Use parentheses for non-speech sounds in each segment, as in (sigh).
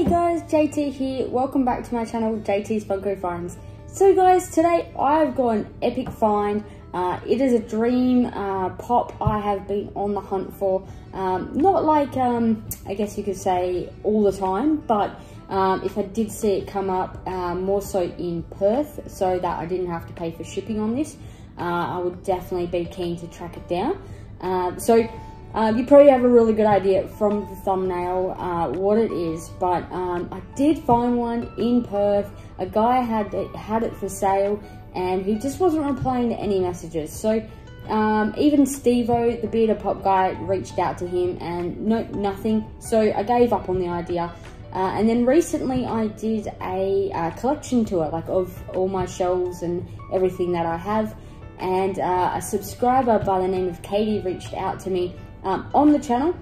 Hey guys, JT here. Welcome back to my channel, JT's Funko Finds. So guys, today I've got an epic find. Uh, it is a dream uh, pop I have been on the hunt for. Um, not like, um, I guess you could say all the time, but um, if I did see it come up, uh, more so in Perth, so that I didn't have to pay for shipping on this, uh, I would definitely be keen to track it down. Uh, so uh, you probably have a really good idea from the thumbnail uh, what it is, but um, I did find one in Perth. A guy had it, had it for sale, and he just wasn't replying to any messages. So um, even Stevo, the bearded pop guy, reached out to him, and no, nothing. So I gave up on the idea. Uh, and then recently I did a, a collection tour, like of all my shelves and everything that I have. And uh, a subscriber by the name of Katie reached out to me um, on the channel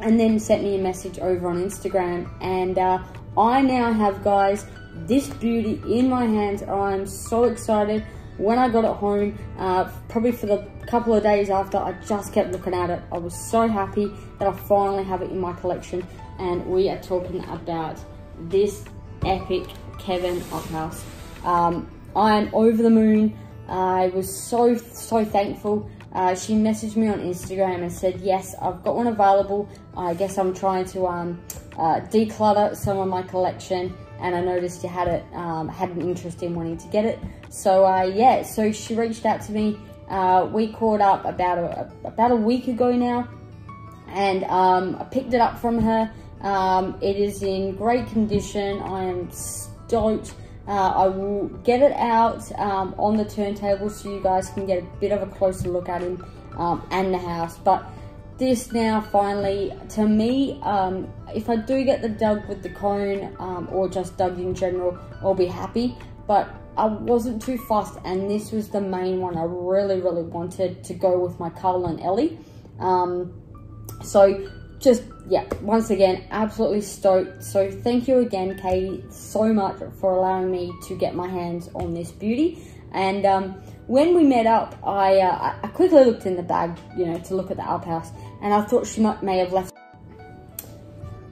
and then sent me a message over on Instagram. And uh, I now have, guys, this beauty in my hands. I'm so excited. When I got it home, uh, probably for the couple of days after, I just kept looking at it. I was so happy that I finally have it in my collection. And we are talking about this epic Kevin Up House. Um, I'm over the moon. I was so, so thankful uh, she messaged me on Instagram and said, yes, I've got one available. I guess I'm trying to um, uh, declutter some of my collection and I noticed you had it, um, had an interest in wanting to get it. So uh, yeah, so she reached out to me. Uh, we caught up about a, about a week ago now and um, I picked it up from her. Um, it is in great condition. I am stoked. Uh, I will get it out um, on the turntable so you guys can get a bit of a closer look at him um, and the house. But this now finally, to me, um, if I do get the Doug with the cone um, or just Doug in general, I'll be happy. But I wasn't too fussed and this was the main one I really, really wanted to go with my Carl and Ellie. Um, so just yeah once again absolutely stoked. So thank you again katie so much for allowing me to get my hands on this beauty. And um, when we met up I, uh, I quickly looked in the bag you know to look at the outhouse and i thought she might, may have left.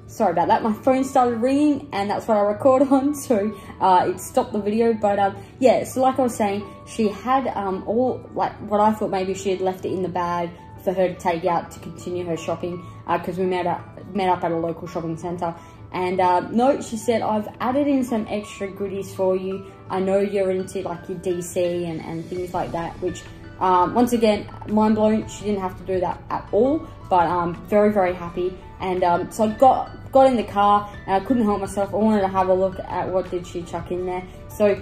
Sorry about that my phone started ringing and that's what i record (laughs) on so uh, it stopped the video but um, yeah so like i was saying she had um, all like what i thought maybe she had left it in the bag for her to take out to continue her shopping because uh, we met up, met up at a local shopping centre. And uh, no, she said, I've added in some extra goodies for you. I know you're into like your DC and, and things like that, which um, once again, mind blowing. She didn't have to do that at all, but um, very, very happy. And um, so I got got in the car and I couldn't help myself. I wanted to have a look at what did she chuck in there. So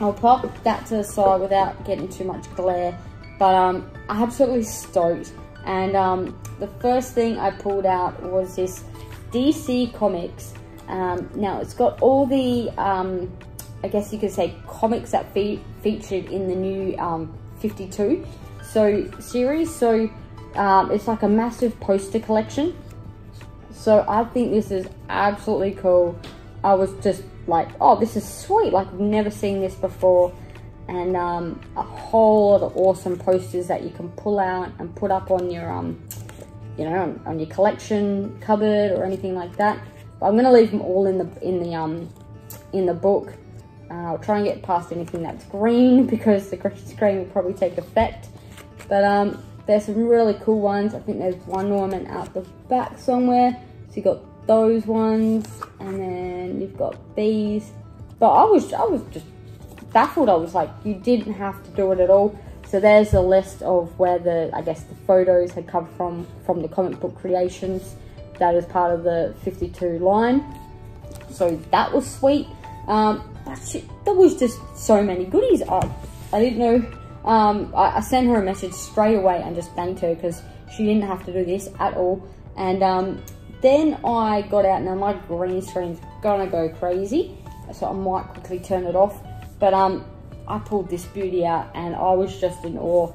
I'll pop that to the side without getting too much glare. But um, absolutely stoked. And um, the first thing I pulled out was this DC Comics. Um, now it's got all the, um, I guess you could say, comics that fe featured in the new um, 52 so series. So um, it's like a massive poster collection. So I think this is absolutely cool. I was just like, oh, this is sweet. Like I've never seen this before and um, a whole lot of awesome posters that you can pull out and put up on your, um, you know, on, on your collection cupboard or anything like that. But I'm gonna leave them all in the in the um in the book. Uh, I'll try and get past anything that's green (laughs) because the green will probably take effect. But um, there's some really cool ones. I think there's one woman out the back somewhere. So you got those ones, and then you've got these. But I was I was just baffled. I was like, you didn't have to do it at all. So there's a list of where the, I guess, the photos had come from, from the comic book creations. That is part of the 52 line. So that was sweet. Um, there was just so many goodies. I, I didn't know. Um, I, I, sent her a message straight away and just thanked her because she didn't have to do this at all. And um, then I got out, now my green screen's gonna go crazy. So I might quickly turn it off. But um, I pulled this beauty out and I was just in awe.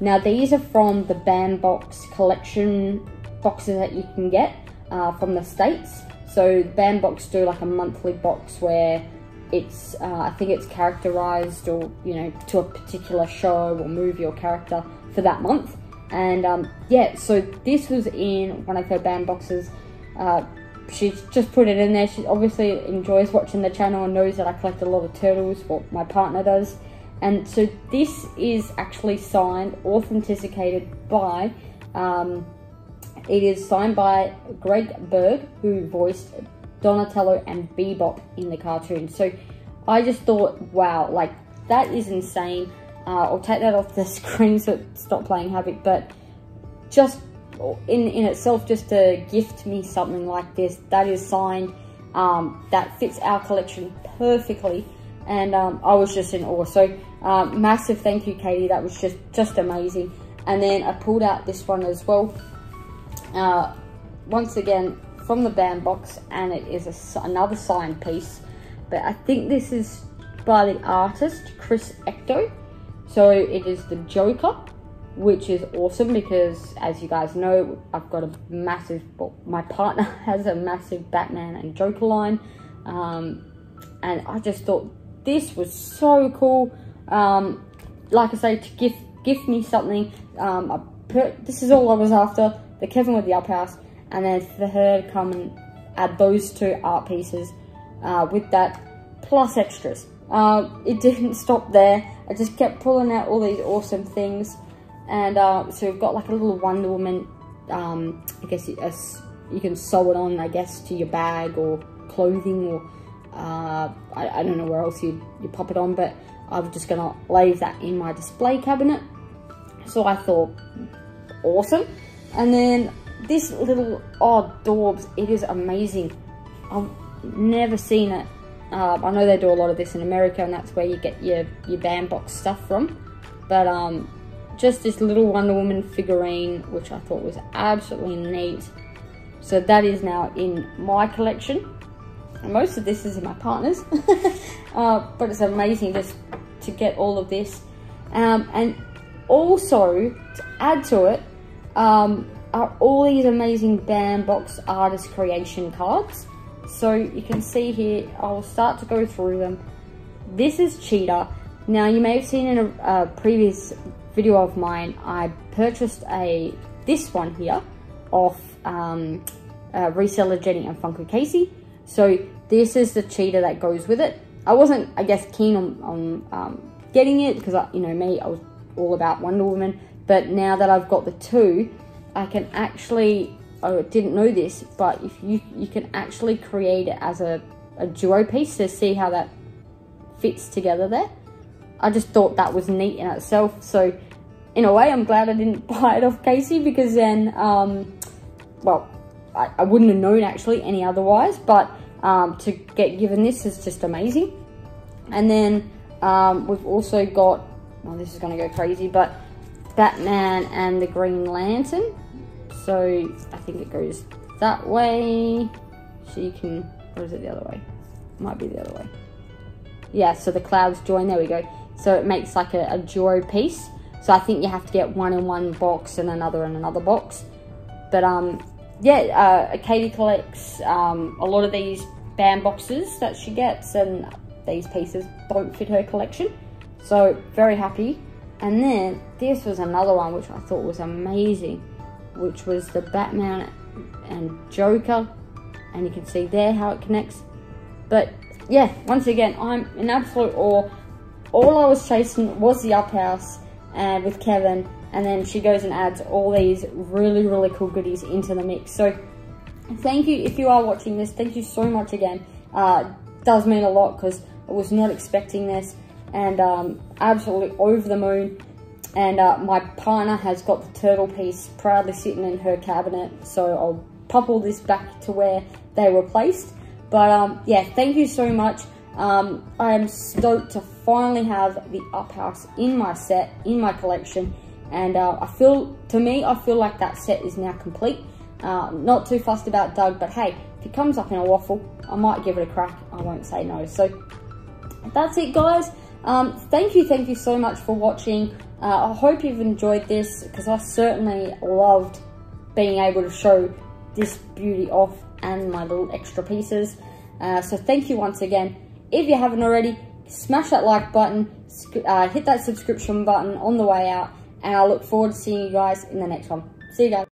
Now these are from the Bandbox collection boxes that you can get uh, from the States. So Bandbox do like a monthly box where it's, uh, I think it's characterized or, you know, to a particular show or movie or character for that month. And um, yeah, so this was in one of her band boxes. Uh, she's just put it in there. She obviously enjoys watching the channel and knows that I collect a lot of turtles, what my partner does. And so this is actually signed, authenticated by, um, it is signed by Greg Berg, who voiced Donatello and Bebop in the cartoon. So I just thought, wow, like that is insane. Uh, I'll take that off the (laughs) screen so stop playing Havoc, but just in, in itself, just to gift me something like this that is signed, um, that fits our collection perfectly, and um, I was just in awe. So um, massive thank you, Katie. That was just just amazing. And then I pulled out this one as well. Uh, once again from the band box, and it is a, another signed piece. But I think this is by the artist Chris Ecto. So it is the Joker which is awesome because as you guys know I've got a massive well, my partner (laughs) has a massive Batman and Joker line. Um, and I just thought this was so cool. Um, like I say to gift gift me something um, I put, this is all I was after the Kevin with the up house and then for her to come and add those two art pieces uh, with that plus extras. Uh, it didn't stop there. I just kept pulling out all these awesome things and uh, so we've got like a little Wonder Woman, um, I guess you, you can sew it on, I guess, to your bag or clothing or uh, I, I, don't know where else you, you pop it on, but I'm just gonna leave that in my display cabinet. So I thought, awesome. And then this little, oh, Dorbz, it is amazing. I've never seen it. Uh, I know they do a lot of this in America and that's where you get your, your bandbox stuff from. But um, just this little Wonder Woman figurine, which I thought was absolutely neat. So that is now in my collection. And most of this is in my partner's. (laughs) uh, but it's amazing just to get all of this. Um, and also, to add to it, um, are all these amazing Bandbox artist creation cards. So you can see here, I'll start to go through them. This is Cheetah. Now you may have seen in a, a previous video of mine, I purchased a this one here off um, uh, reseller Jenny and Funko Casey. So this is the cheetah that goes with it. I wasn't, I guess, keen on, on um, getting it because, you know, me, I was all about Wonder Woman. But now that I've got the two, I can actually, I didn't know this, but if you, you can actually create it as a, a duo piece to see how that fits together there. I just thought that was neat in itself. So in a way, I'm glad I didn't (laughs) buy it off Casey because then, um, well, I, I, wouldn't have known actually any otherwise. But um, to get given this is just amazing. And then um, we've also got, well, this is going to go crazy, but Batman and the Green Lantern. So I think it goes that way. So you can, or is it the other way? Might be the other way. Yeah, so the clouds join, there we go. So it makes like a, a duo piece. So I think you have to get one in one box and another in another box. But um, yeah, uh, Katie collects um, a lot of these band boxes that she gets and these pieces don't fit her collection. So very happy. And then this was another one which I thought was amazing, which was the Batman and Joker. And you can see there how it connects. But yeah, once again, I'm in absolute awe all I was chasing was the up house and uh, with Kevin, and then she goes and adds all these really, really cool goodies into the mix. So thank you, if you are watching this, thank you so much again. Uh, does mean a lot because I was not expecting this and um, absolutely over the moon. And uh, my partner has got the turtle piece proudly sitting in her cabinet, so I'll pop all this back to where they were placed. But um, yeah, thank you so much. Um, I am stoked to finally have the Up House in my set, in my collection. And uh, I feel, to me, I feel like that set is now complete. Uh, not too fussed about Doug, but hey, if he comes up in a waffle, I might give it a crack. I won't say no. So that's it, guys. Um, thank you, thank you so much for watching. Uh, I hope you've enjoyed this because I certainly loved being able to show this beauty off and my little extra pieces. Uh, so thank you once again. If you haven't already, smash that like button, uh, hit that subscription button on the way out, and I look forward to seeing you guys in the next one. See you guys.